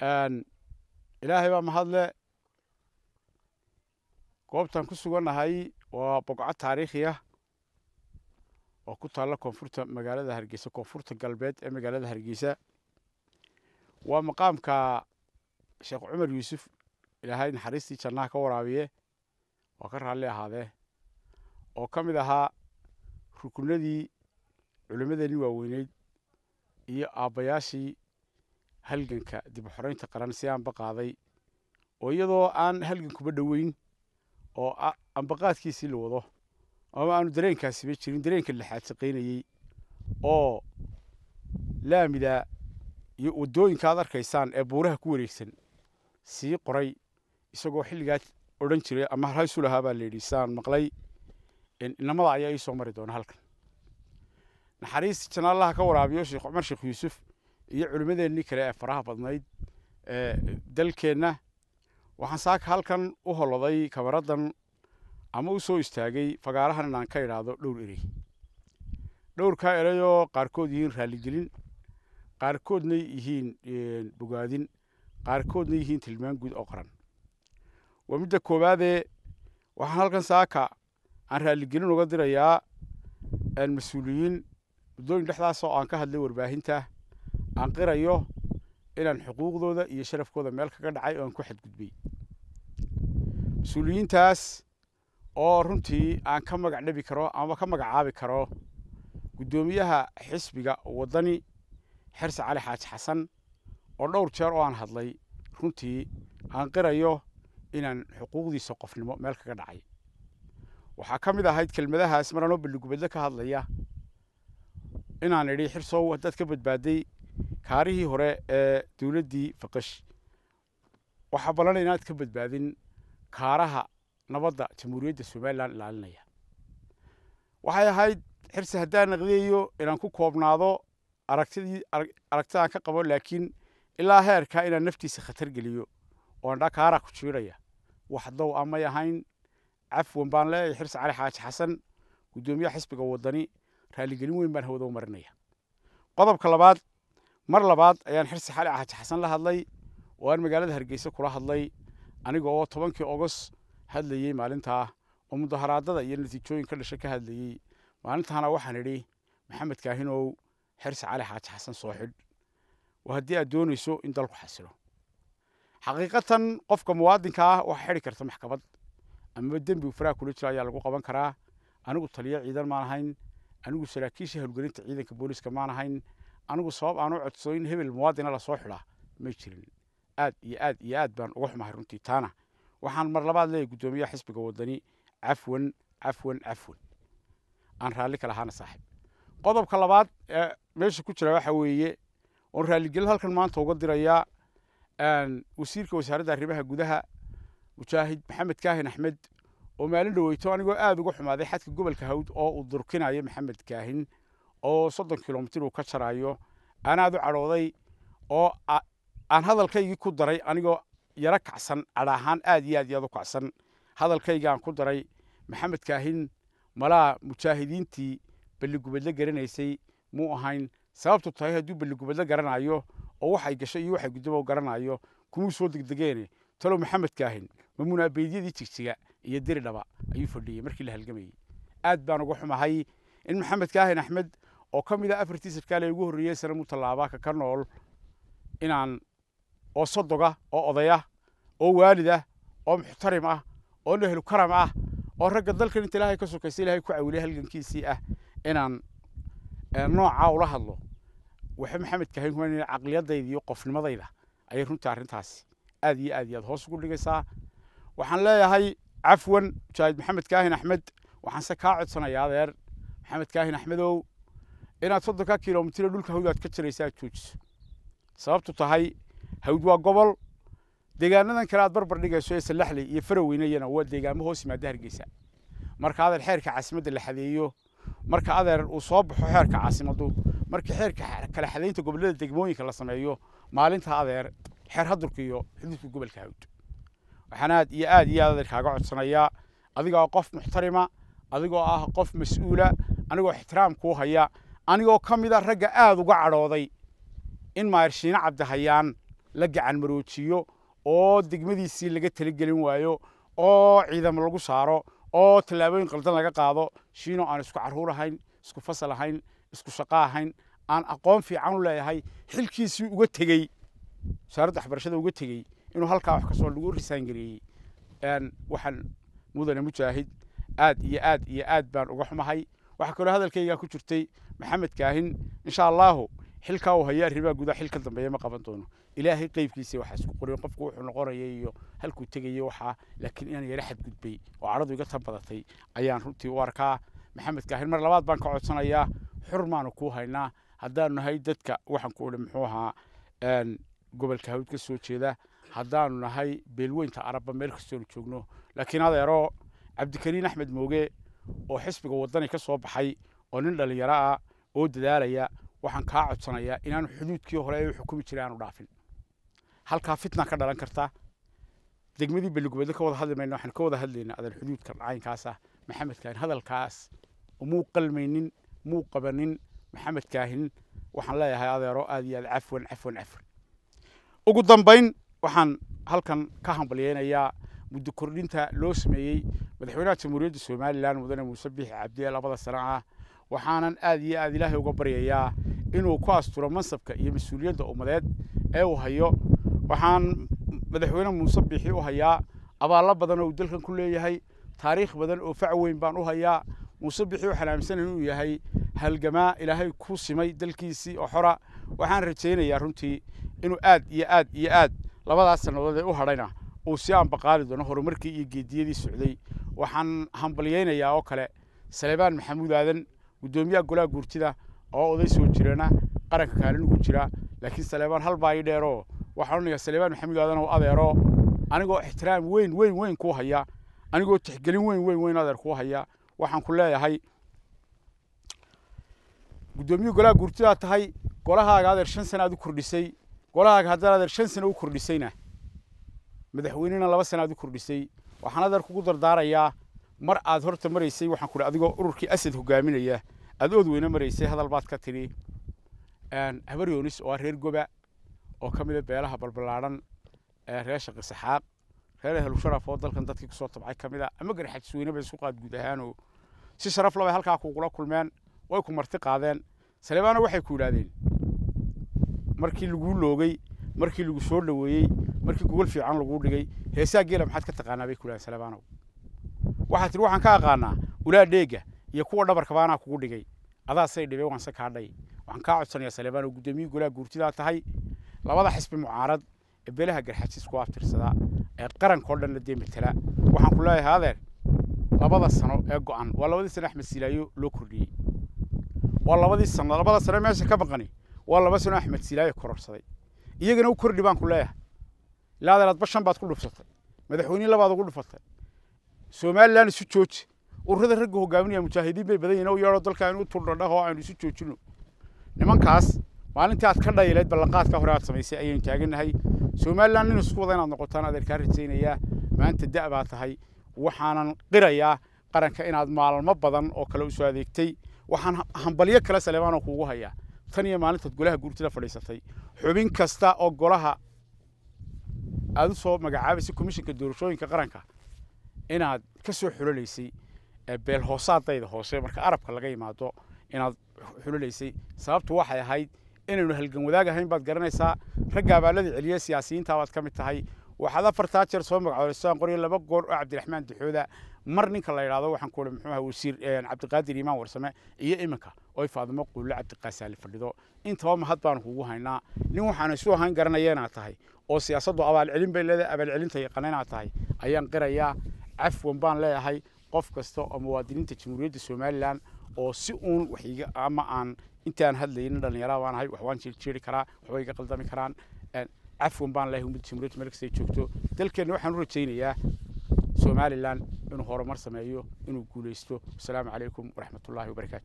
ilaahay baa mahadle goobtan ku sugannahay waa boqco taariikhi ah oo ku taalla koonfurta magaalada hargeysa koonfurta galbeed ee magaalada hargeysa. Waa maqaamka sheekh cumar yuusuf ilaahay naxariistii jannaha ka waraabiye waa ka raalli ahaadee oo ka mid ahaa rukunadii culimmadeenii waaweyneyd iyo aabbayaashii halganka dib u xoreynta qaran si aanba qaaday oo iyadoo aan halgankuba dhoweyn oo ambaqaadkiisii la wado ama aanu dareenkaasiba jirin dareenka lixaad shaqaynayey oo laamida iyo waddooyinka aad arkaysaan ee buuraha ku wareegsan sii qoray isagoo xilligaa odhan jiray ama halhaysu lahaa baa la yidhi saan maqlay inamada ayaa ii soo mari doona halkan. Naxariis janaallaha ka waraabiyo sheekh cumar sheekh yuusuf iyo culimmadeennii kale ee faraha badnayd ee dalkeenna waxaan saaka halkan u holoday kabaraddan ama u soo istaagay fagaarahan inaan ka idhaahdo dhowr erey. Dhowrkaa ereyoo qaarkood yihiin raalligelin qaarkoodna yihiin bogaadin qaarkoodna yihiin tilmaan guud oo qaran. Waa midda koowaadee waxaan halkan saaka aan raalligelin uga dirayaa mas'uuliyiin muddooyin dhexdaas oo aan ka hadlay warbaahinta aan qirayo inaan xuquuqdooda iyo sharafkooda meel kaga dhacay oo aan ku xadgudbay. Mas'uuliyiintaas oo runtii aan ka magac dhabi karo ama ka magacaabi karo guddoomiyaha xisbiga waddani xerse cali xaaji xasan oo dhowr jeer oo aan hadlay runtii aan qirayo inaan xuquuqdiisa qofnimo meel kaga dhacay. Waxaa ka mid ahayd kelmadahaas mar anoo balligubadle ka hadlaya inaan idhi xirsow haddaad ka badbaaday kaarihii hore ee dowladdii faqash waxaa ballanay inaad ka badbaadin kaaraha nabadda jamhuuriyadda somalilan ilaalinaya. Waxay ahayd xirse haddaan naqdiyayo inaan ku koobnaado aragtidii aragtidaan ka qabo laakiin ilaa heerkaa inaan naftiisa khatar geliyo oo andhaa kaaraa ku jiiraya. Wax dow a may ahayn. Cafwan baan leeyahay xirse cali xaaji xasan guddoomiyaha xisbiga waddani raalligelin weyn baan hawada u marinaya. Qodobka labaad mar labaad ayaan xirse xali xaaji xasan la hadlay oo aan magaalada hargeysa kula hadlay aniga oo tobankii ogos hadlayey maalintaa oo mudaharaadada iyo natiijooyin ka dhasha ka hadlayey maalintaana waxaan idhi maxamed kaahinow xirse cali xaaji xasan soo xidh. Waa haddii aad doonayso in dalku xasilo. Xaqiiqatan qofka muwaadinka ah waxaa xidhi karta maxkamad. Amaba dembigu faraha kula jiro ayaa lagu qaban karaa. Anigu taliyo ciidan maan ahayn anigu saraakiisha howlgelinta ciidanka booliiska maan ahayn anigu sabab aan u codso in hebel muwaadina la soo xidhaa may jirin. Aad iyo aad iyo aad baan uga xumahay runtii taana. Waxaan mar labaad leeyahy guddoomiyaha xisbiga waddani cafwan cafwan cafwan. Aan raalli ka lahaana saaxiib. Qodobka labaad ee meesha ku jira waxa weeye oon raalligelin halkan maanta uga dirayaa wasiirka wasaaradda arrimaha gudaha mujaahid maxamed kaahin axmed oo maalin dhaweyto anigoo aada uga xumaaday xadka gobolka hawd oo uu durkinayo maxamed kaahin oo soddon kilomitir uu ka jaraayo aan aada u cadhooday oo aan hadalkaygii ku daray anigoo yaro kacsan cadha ahaan aad iyo aad iyo u kacsan. Hadalkayga aan ku daray maxamed kaahin malaa mujaahidiintii balligubadle garanaysay muu ahayn sababtu tahay hadduu balligubadle garanayo oo waxay gashay iyo waxay guddoba garanayo kumuu soo degdegeene? Talow maxamed kaahin ma munaabeedyadii jigjiga iyo diri dhaba ayuu fadhiyey markii la halgamayey aad baan uga xumahay in maxamed kaahin axmed oo ka mid ah afartii sarkaal ee ugu horreeyey sane mutallaabaaka ka nool inaan oo sodoga oo odayah oo waalid ah oo muxtarim ah oo nehlu karam ah oo ragga dalkan inta ilaahay ka sokaysa ilahay ku cawilay halgankiisii ah inaan noocaa ula hadlo. Waxa maxamed kaahin kuma caqliyadayda iyo qofnimadayda ayay runtii arrintaasi aad iyo aad iyo aad hoos ugu dhigaysaa. Waxaan leeyahay cafwan mujaahid maxamed kaahin axmed waxaanse kaa codsanayaa adeer maxamed kaahin axmedow inaad soddonka kilomitiro dhulka hawd aad ka jiraysa joojiso sababtu tahay hawd waa gobol deegaanadan kale aad barbar dhigayso ee salaxley iyo faraweynayana waa deegaamo hoos yimaada hargeysa. Marka adeer xeerka caasimadda la xadeeyo marka adeer uu soo baxo xeerka caasimaddu marka xeerka kala xadaynta gobollada degmooyinka la sameeyo maalinta adeer xeer hadurka iyo xuduudka gobolka hawd. Waxaan aad iyo aad iyo adeer kaaga codsanayaa adigoo qof muxtarima adigoo ah qof mas'uula anigoo ixtiraam kuu haya anigoo ka mid a ragga aada uga cadhooday in maayarshiine cabdihayaan la gacan maroojiyo oo degmadiisii laga talagelin waayo oo ciidamo lagu saaro oo tallaabooyin qaldan laga qaado shiino aan isku carruur ahayn isku fasal ahayn isku shaqo ahayn aan aqoon fiican u leeyahay xilkiisii uga tegey wasaaradda waxbarashada uga tegey inuu halkaa wax ka soo lagu risaan gareeyey waxaan mudane mujaahid aad iyo aad iyo aad baan uga xumahay waxaa kaloo hadalkaygaa ku jirtay maxamed kaahin insha allahu xilkaa uu hayaa arrimaha gudaha xil ka dambeeya ma qaban doono. Ilaahay qeybkiisa waxaa isku qorin qofku wuxuu noqonaya iyo halkuu tegaya waxaa laakiin inaan yara xadgudbay oo cadhadu iga tan badatay ayaan runtii u arkaa. Maxamed kaahin mar labaad baan ka codsanayaa xur maanu kuu haynaa. Haddaanu nahay dadka waxaan ku idhi muxuu ahaa gobolka hawd ka soo jeeda. Haddaanu nahay beelweynta arabba meel kastoonu joogno. Laakiin adeero cabdikariin axmed mooge oo xisbiga waddani ka soo baxay oo nin dhallinyaro ah oo dadaalaya waxaan kaa codsanayaa inaanu xuduudkii hore ee xukumi jiray aanu dhaafin. Halkaa fitna ka dhalan karta. Degmadii beligubeedle ka wada hadli mayna waxaan ka wada hadlaynaa adan xuduudka caynkaasa maxamed kaahin hadalkaas. Muu qalmaynin muu qabanin maxamed kaahin waxaan leeyahay adeero aad iyo aad cafwan cafwan cafwan. Ugu dambayn waxaan halkan ka hambalyeynayaa muddo kordhinta loo sameeyey madaxweynaha jamhuuriyadda somalilan mudane muuse biixi cabdiye labada sano ah. Waxaanan aad iyo aad ilaahay uga baryayaa inuu ku asturo mansabka iyo mas'uuliyadda ummadeed ee uu hayo. Waxaan madaxweyne muuse biixi u hayaa abaallo badan oo uu dalkan ku leeyahay taariikh badan oo fac weyn baan u hayaa. Muuse biixi waxaan aaminsanay inuu yahay halgamaa ilaahay ku simay dalkiisii oo xora. Waxaan rajaynayaa runtii inuu aad iyo aad iyo aad labadaas sannadood ee u hadhayna uu si aanbaqaali doono horumarkii iyo geediyadii socday. Waxaan hambalyeynayaa oo kale salebaan maxamuud aadan guddoomiyaha golaha guurtida oo oday soo jireena qaranka kaalin ugu jira. Laakiin salebaan hal baa ii dheeroo. Waxaan odhanayaa salebaan maxamuud aadan oo adeero. Anigoo ixtiraam weyn weyn weyn kuu haya. Anigoo tixgelin weyn weyn weyn adeer kuu haya. Waxaan ku leeyahay guddoomiyuhu golaha guurtidaa tahay golahaaga adeer shan sana aad u kordhisay. Golahaaga haddana adeer shan sana u kordhisayna madaxweynena laba sana aad u kordhisay. Waxaan adeer kugu dardaarayaa mar aad horta maraysay waxaan ku adigoo ururkii asad hogaaminaya aad ood weyne maraysay hadal baad ka tidhi. Habar yoonis oo ah reer goba oo ka mida beelaha balballaadhan ee reer shaqi saxaaq reer ehlu sharaf oo dalkan dadkii ku soo tabcay ka mida ama garxajisweyne bay isku qaad guud ahaanoo si sharaf labay halkaa kugula kulmeen way ku marti qaadeen. Saleebaano waxay ku yidhaahdeen markii laguu loogay markii lagu soo dhoweeyey markii gogol fiican laguu dhigay heesaa geela maxaad ka taqaanaa bay ku yidhahdeen saleebaanow waxaad tihi waxaan ka aqaanaa ulaa dheega iyo kuwa dhabarka baanaa kugu dhigay. Adaasay dhibay waanse kaadhay waxaan kaa codsanayaa saleebaanow guddoomiye golaha guurtidaa tahay. Labada xisbi mucaarad ee beelaha garxajis ku abtirsadaa ee qarankao dhanna dee matala waxaan ku leeyahay adeer labada sano ee go'an waa labadii sano axmed silaayo loo kordhiyey. Waa labadii sano labada sano meesha ka maqani waa laba sano axmed silaayo kororsaday iyagana u kordhi baan ku leeyahay ilaa adeer adba shan baad ku dhufsatay madaxweynihi labaad ugu dhufatay somalilan isu jooji ururada ragga hogaaminaya mujaahidiin bay badan yihiin oo yeedho dalka aynu u turdhadhaho aynu isu joojino nimankaas maalintii aad ka dhayleed ballanqaadka hore aad samaysay ayaynu taagannahay somalilan nin isku wada inaad noqotaan adeer kaa rajaynayaa maanta da' baa tahay waxaanan qirayaa qaranka inaad maalmo badan oo kale u soo adeegtay waxaan hambalyo kale saleebaanoo kuugu hayaa tan iyo maalintaad golaha guurtida fadhiisatay. Xubin kasta oo golaha aad u soo magacaabaysay komishinka doorashooyinka qaranka inaad ka soo xulolaysay beel hoosaadayda hoose marka arabka laga yimaado inaad xulolaysay sababtu waxay ahayd inaynu halgan wadaag ahayn baad garanaysaa. Ragga abaaladii celiye siyaasiyiinta baad ka mid tahay waxaad afartaa jeer soo magacoodaysaan qoryo laba goor oo cabdiraxmaan daxooda mar ninka la yidhaahdo waxaan ku muxuu ahaa wasiir cabdiqaadir iimaan warsame iyo iminka oy faadimo quulle cabdiqaasaali fadhido. Intaba mahad baanu kugu haynaa. Nin waxaan isu ahayn garanaya inaad tahay oo siyaasaddu abaalcelin bay leedahay abaalcelinta yaqaana inaad tahay ayaan qirayaa cafwan baan leeyahay qof kasta oo muwaadiniinta jamhuuriyadda somalilan oo si uun wax iga ama aan intaan hadlaynin dhallinyara baan ahay wax waan karaa waxbay iga qaldami karaan cafwan baan leeyahay ummadda jamhuuriyadda meel kastay joogto. Dalkeenna waxaan u rajaynayaa somalilan inuu horumar sameeyo inuu guulaysto wasalaamu calaykum waraxmatullaahi wabarakaatu